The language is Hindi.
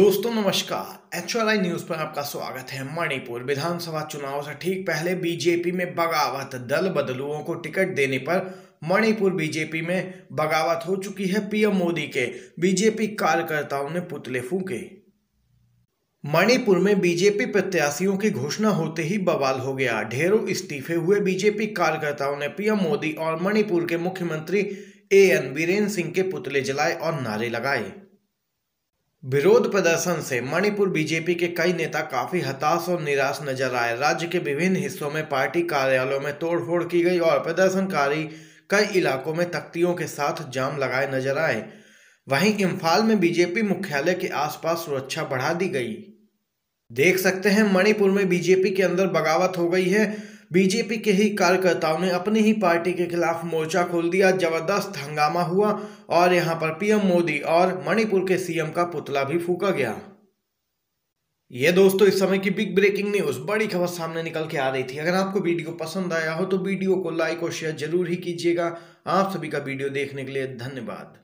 दोस्तों, नमस्कार। एच न्यूज़ पर आपका स्वागत है। मणिपुर विधानसभा चुनाव से ठीक पहले बीजेपी में बगावत दल बदलुओं को टिकट देने पर मणिपुर बीजेपी में बगावत हो चुकी है पीएम मोदी के। बीजेपी कार्यकर्ताओं ने पुतले फूके। मणिपुर में बीजेपी प्रत्याशियों की घोषणा होते ही बवाल हो गया। ढेरों इस्तीफे हुए। बीजेपी कार्यकर्ताओं ने पीएम मोदी और मणिपुर के मुख्यमंत्री ए एन बीरेन सिंह के पुतले जलाए और नारे लगाए। विरोध प्रदर्शन से मणिपुर बीजेपी के कई नेता काफ़ी हताश और निराश नज़र आए। राज्य के विभिन्न हिस्सों में पार्टी कार्यालयों में तोड़फोड़ की गई और प्रदर्शनकारी कई इलाकों में तख्तियों के साथ जाम लगाए नज़र आए। वहीं इम्फाल में बीजेपी मुख्यालय के आसपास सुरक्षा बढ़ा दी गई। देख सकते हैं, मणिपुर में बीजेपी के अंदर बगावत हो गई है। बीजेपी के ही कार्यकर्ताओं ने अपनी ही पार्टी के खिलाफ मोर्चा खोल दिया, ज़बरदस्त हंगामा हुआ और यहाँ पर पीएम मोदी और मणिपुर के सीएम का पुतला भी फूका गया। ये दोस्तों, इस समय की बिग ब्रेकिंग न्यूज़, बड़ी खबर सामने निकल के आ रही थी। अगर आपको वीडियो पसंद आया हो तो वीडियो को लाइक और शेयर ज़रूर ही कीजिएगा। आप सभी का वीडियो देखने के लिए धन्यवाद।